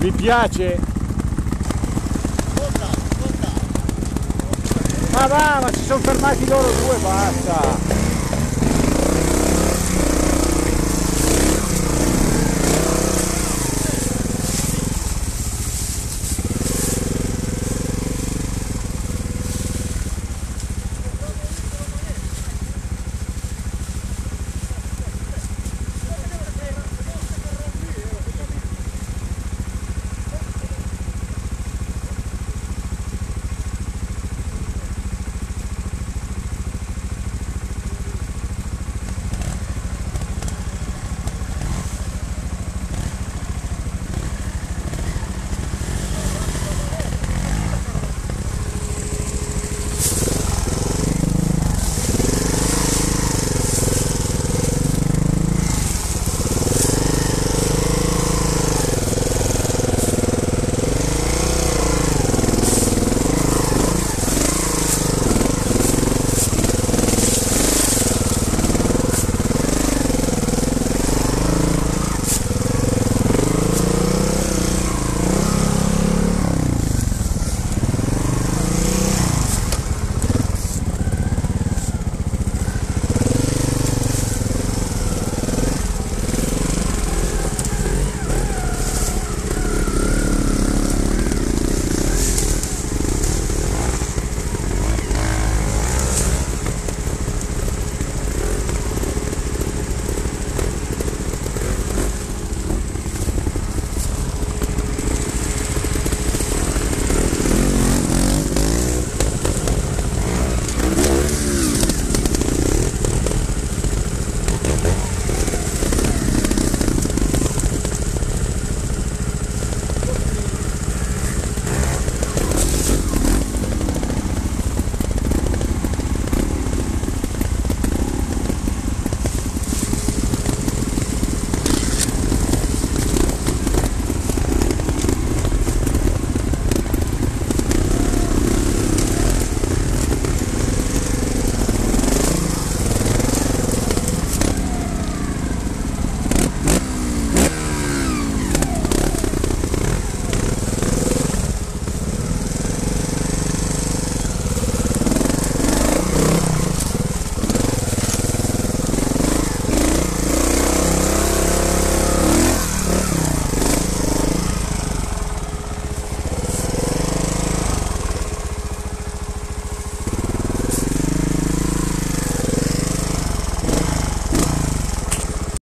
Mi piace? Ma va, ma si sono fermati loro due, basta!